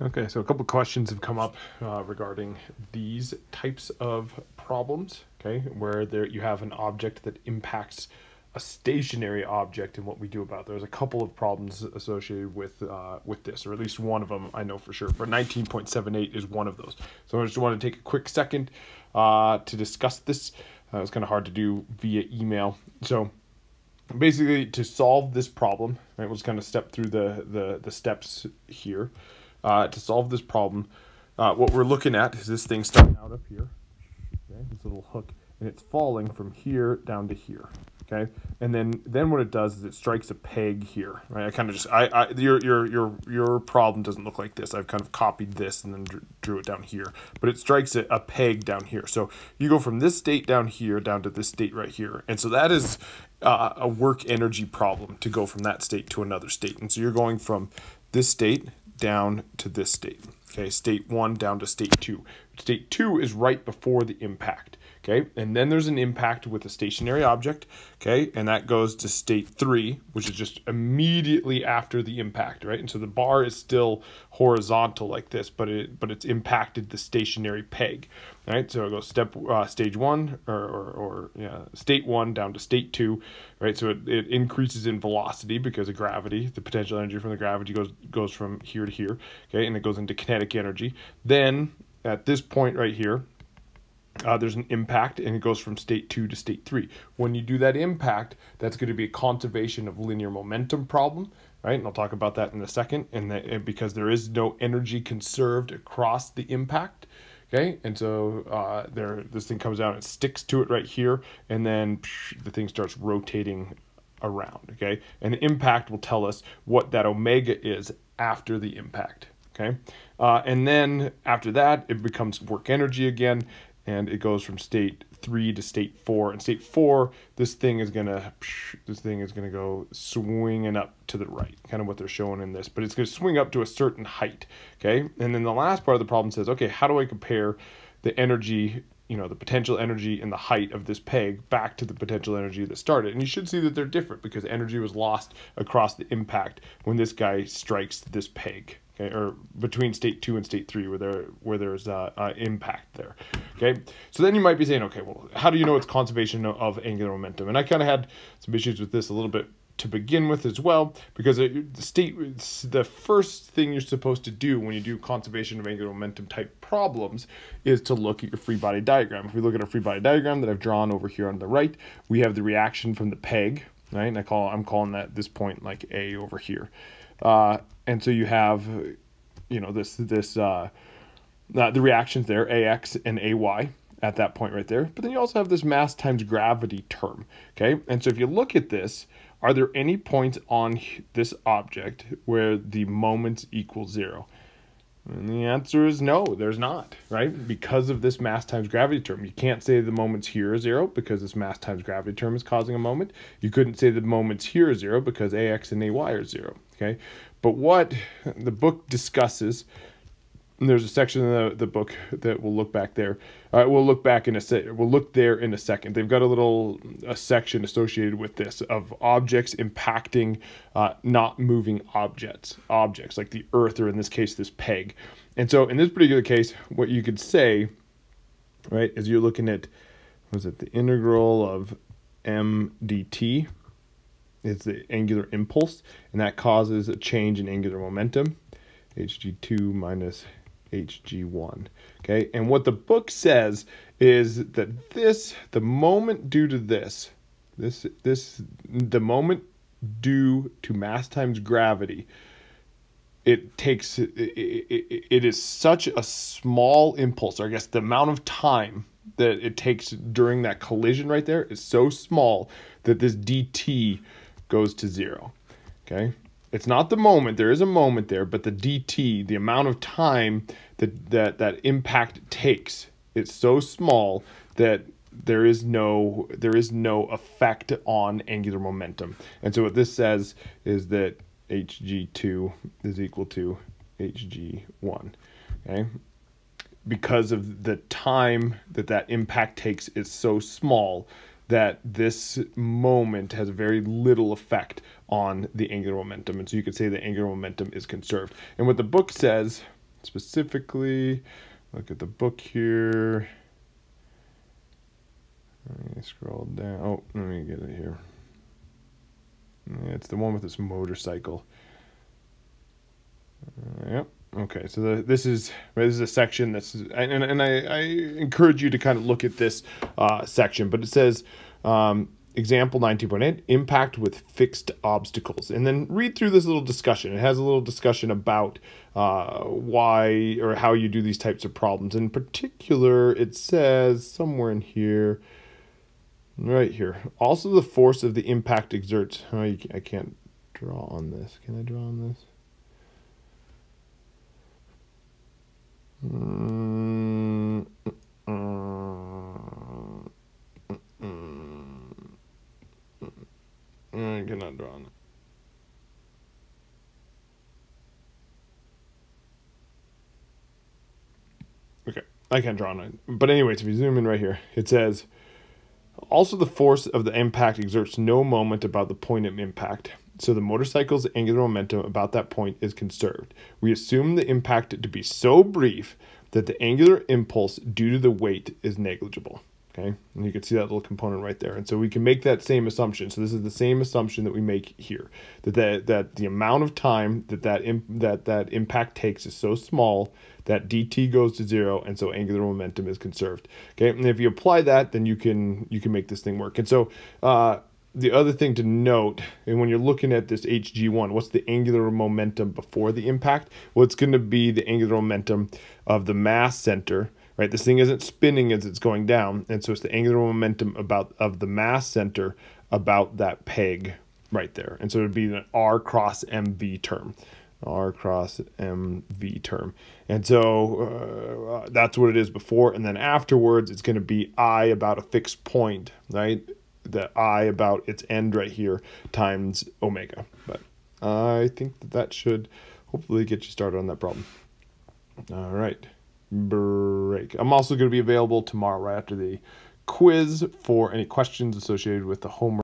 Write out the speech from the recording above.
Okay, so a couple questions have come up uh, regarding these types of problems. Okay, where there you have an object that impacts a stationary object and what we do about. It. There's a couple of problems associated with uh, with this, or at least one of them I know for sure. But 19.78 is one of those. So I just want to take a quick second uh, to discuss this. Uh, it's kind of hard to do via email, so basically to solve this problem, right? We'll just kind of step through the the the steps here uh, to solve this problem, uh, what we're looking at is this thing starting out up here, okay, this little hook, and it's falling from here down to here, okay, and then then what it does is it strikes a peg here, right? I kind of just I, I your your your your problem doesn't look like this. I've kind of copied this and then drew, it down here, but it strikes a, a peg down here. So you go from this state down here down to this state right here, and so that is uh, a work energy problem to go from that state to another state, and so you're going from this state down to this state. Okay, state one down to state two. State two is right before the impact. Okay, and then there's an impact with a stationary object. Okay, and that goes to state three, which is just immediately after the impact, right? And so the bar is still horizontal like this, but it but it's impacted the stationary peg. Right, so it goes step uh, stage one or, or, or yeah, state one down to state two, right? So it, it increases in velocity because of gravity. The potential energy from the gravity goes goes from here to here, okay, and it goes into kinetic energy. Then at this point right here, uh, there's an impact and it goes from state two to state three. When you do that impact, that's going to be a conservation of linear momentum problem, right? And I'll talk about that in a second. And, that, because there is no energy conserved across the impact, okay? And so uh, there, this thing comes out, it sticks to it right here, and then psh, the thing starts rotating around, okay? And the impact will tell us what that omega is after the impact, okay? Uh, and then after that, it becomes work energy again, and it goes from state three to state four. And state four, this thing is gonna, this thing is gonna go swinging up to the right, kind of what they're showing in this. But it's gonna swing up to a certain height, okay? And then the last part of the problem says, okay, how do I compare the energy you know the potential energy and the height of this peg back to the potential energy that started and you should see that they're different because energy was lost across the impact when this guy strikes this peg okay, or between state two and state three, where there where there's uh, uh, impact there. Okay, so then you might be saying, okay, well, how do you know it's conservation of angular momentum? And I kind of had some issues with this a little bit to begin with as well, because it, the state the first thing you're supposed to do when you do conservation of angular momentum type problems is to look at your free body diagram. If we look at a free body diagram that I've drawn over here on the right, we have the reaction from the peg, right? And I call I'm calling that this point like A over here. Uh, and so you have, you know, this this uh, uh, the reactions there, ax and ay at that point right there. But then you also have this mass times gravity term. Okay, and so if you look at this, are there any points on this object where the moments equal zero? And the answer is no, there's not, right? Because of this mass times gravity term. You can't say the moments here are zero because this mass times gravity term is causing a moment. You couldn't say the moments here are zero because AX and AY are zero, okay? But what the book discusses there's a section in the, the book that we'll look back there. All right, we'll look back in a se- we'll look there in a second. They've got a little a section associated with this of objects impacting uh, not moving objects, objects like the Earth or in this case this peg. And so in this particular case, what you could say, right, is you're looking at was it the integral of m dt is the angular impulse, and that causes a change in angular momentum, hg2 minus hg1 okay? And what the book says is that this the moment due to this this this the moment due to mass times gravity it takes it, it, it is such a small impulse or i guess the amount of time that it takes during that collision right there is so small that this dt goes to zero okay it's not the moment there is a moment there but the dt the amount of time that that that impact takes it's so small that there is no there is no effect on angular momentum. And so what this says is that hg2 is equal to hg1 okay? Because of the time that that impact takes is so small that this moment has very little effect on the angular momentum. And so you could say the angular momentum is conserved. And what the book says specifically. Look at the book here. Let me scroll down. Oh, let me get it here. It's the one with this motorcycle. Uh, yep. Okay, so the, this is this is a section that's and and I, I encourage you to kind of look at this uh, section, but it says um, example 19.8 impact with fixed obstacles. And then read through this little discussion. It has a little discussion about uh, why or how you do these types of problems. In particular it says somewhere in here right here also the force of the impact exerts oh, i can't draw on this. Can i draw on this I cannot draw on it. Okay, I can't draw on it. But anyways, if you zoom in right here, it says, also the force of the impact exerts no moment about the point of impact so the motorcycle's angular momentum about that point is conserved. We assume the impact to be so brief that the angular impulse due to the weight is negligible. Okay, and you can see that little component right there. And so we can make that same assumption. So this is the same assumption that we make here, that the, that the amount of time that that, that that impact takes is so small that dt goes to zero, and so angular momentum is conserved. Okay, and if you apply that, then you can you can make this thing work. And so uh, the other thing to note, and when you're looking at this HG1, what's the angular momentum before the impact? Well, it's going to be the angular momentum of the mass center, right? This thing isn't spinning as it's going down, and so it's the angular momentum about of the mass center about that peg right there. And so it would be an R cross MV term. R cross MV term. And so uh, that's what it is before. And then afterwards, it's going to be I about a fixed point, right? the i about its end right here times omega. But I think that that should hopefully get you started on that problem. All right, break. I'm also going to be available tomorrow right after the quiz for any questions associated with the homework.